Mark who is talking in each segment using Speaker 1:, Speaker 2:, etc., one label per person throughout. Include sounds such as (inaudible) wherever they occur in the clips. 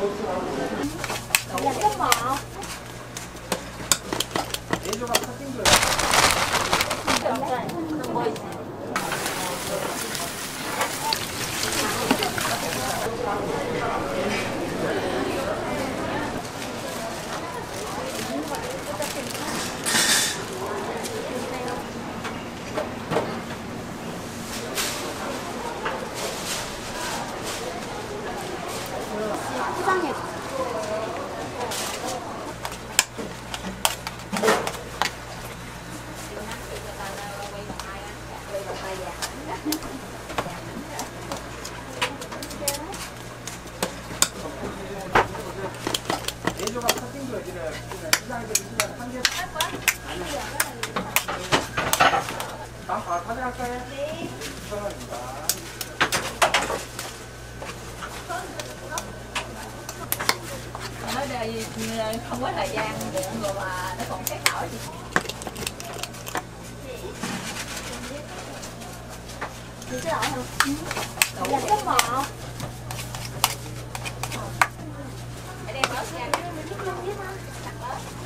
Speaker 1: 干嘛？你就把它
Speaker 2: 了。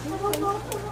Speaker 2: Não, não, não.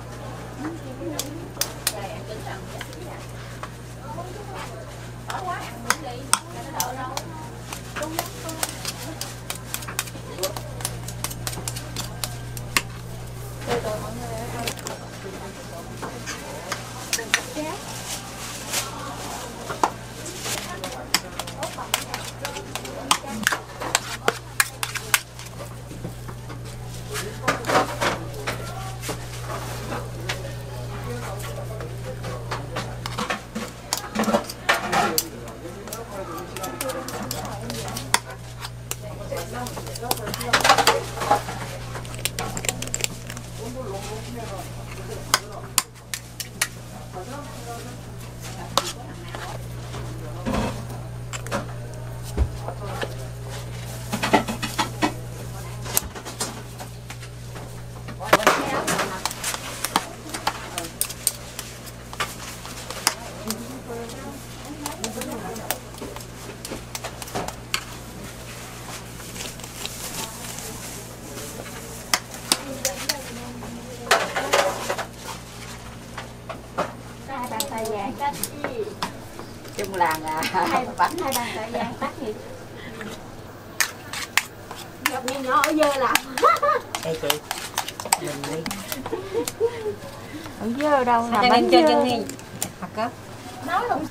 Speaker 2: Cắt chi
Speaker 1: chung làng à.
Speaker 2: Hai bánh hai bàn tay vàng cắt gì Gặp như nhỏ ở dơ lắm
Speaker 1: đây chị mình đi.
Speaker 2: Ở dơ đâu là
Speaker 1: cho
Speaker 2: bánh dơ.
Speaker 1: Chân đi hoặc có
Speaker 2: Nói luôn.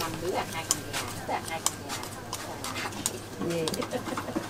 Speaker 1: Năm đứa ăn hai con gà ăn hai con gà (laughs)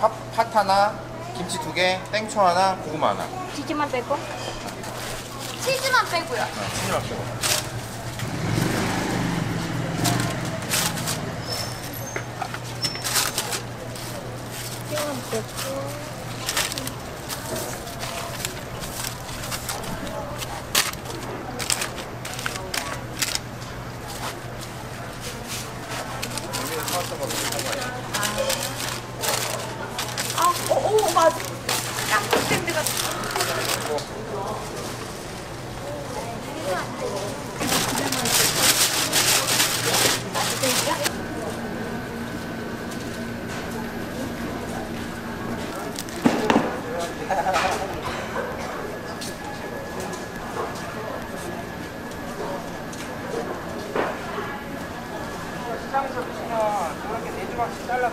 Speaker 1: 파,
Speaker 2: 팥 하나, 김치 두 개, 땡초 하나, 고구마 하나.
Speaker 3: 튀김만 빼고?
Speaker 4: 치즈만 빼고요.
Speaker 2: 아, 치즈만 빼고. 시장에서 보시면
Speaker 4: 이렇게 네 조각씩 잘라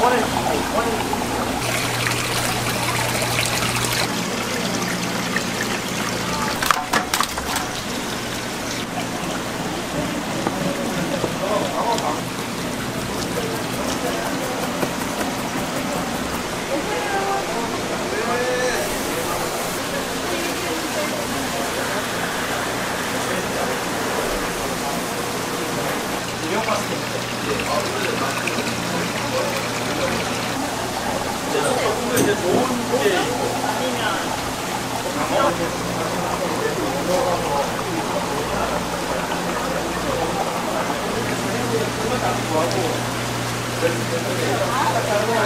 Speaker 2: 사장
Speaker 5: 我打不过，不，他打不过。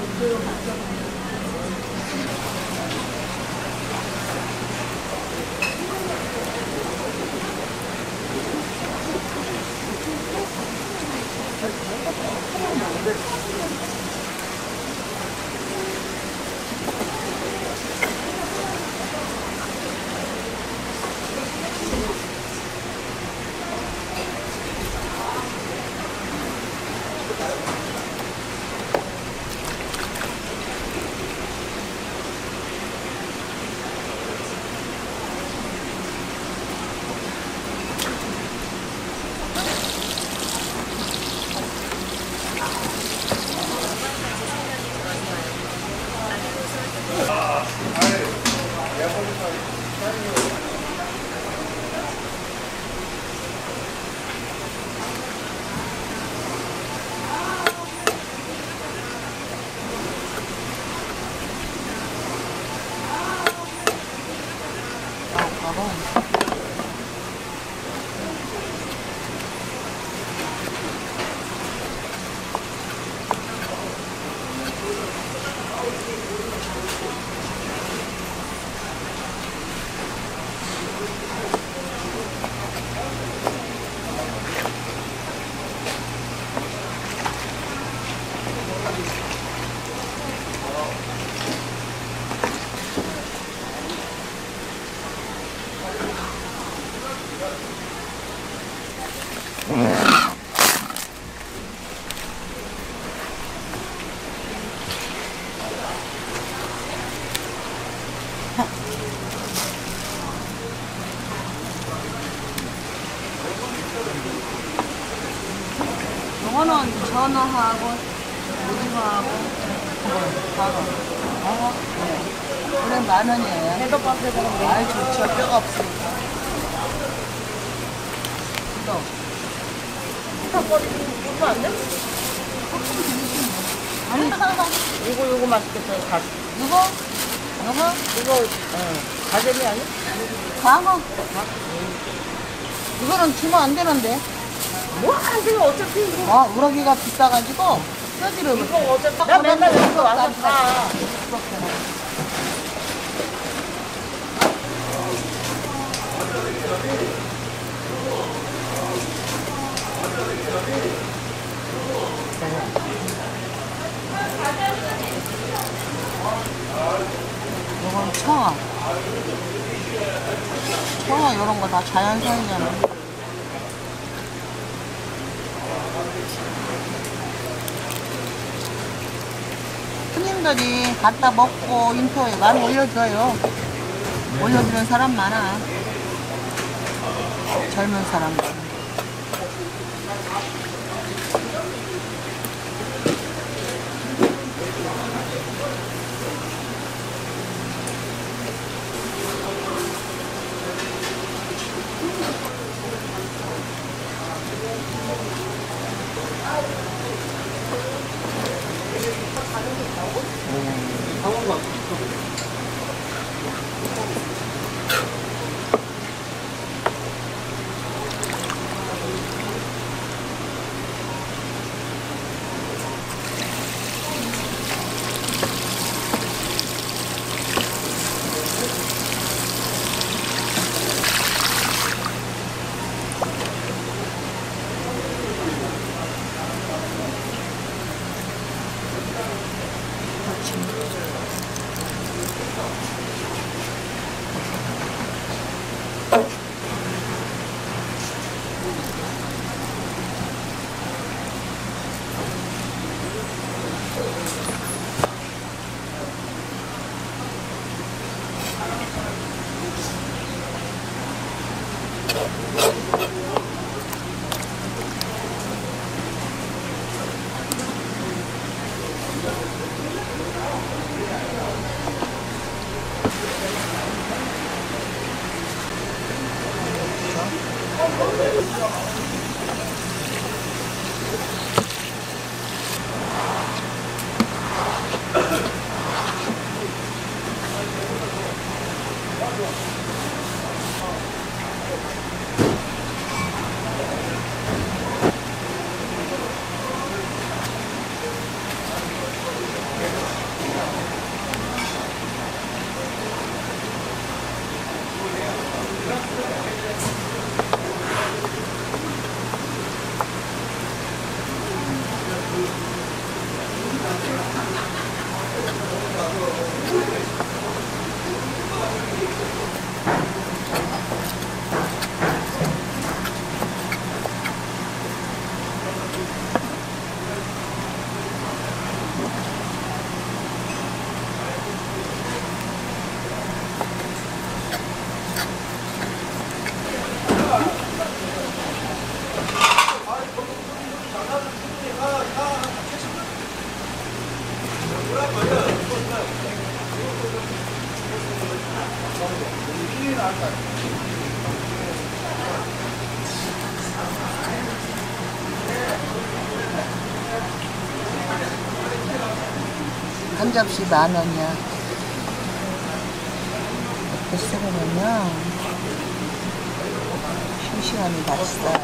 Speaker 6: 요거는 전어하고 오징어하고 바로 어? 그래 만 원이에요. 해덮밥 해보는 게. 아이 좋죠. 뼈가 없으니까. 또. 탑버리 볶으면 안 돼? 아니.
Speaker 7: 이거 이거 맛있겠어요. 가,
Speaker 6: 이거? 이거?
Speaker 7: 이거 어, 가재미 아니?
Speaker 6: 광어. 이거는 주면 안 되는데.
Speaker 7: 돼요. 어차피 이거
Speaker 6: 아, 우럭이가 비싸가지고 뼈지를
Speaker 7: 이거 어차피 나 맨날 여기 와서 다
Speaker 6: 이건 청어. 청어 이런 거 다 자연산이잖아. 손님들이 갖다 먹고 인터에 많이 올려줘요. 네. 올려주는 사람 많아. 젊은 사람들. 상황과 한 접시 만 원이야. 이렇게 쓰려면요. 싱싱하니 맛있어요.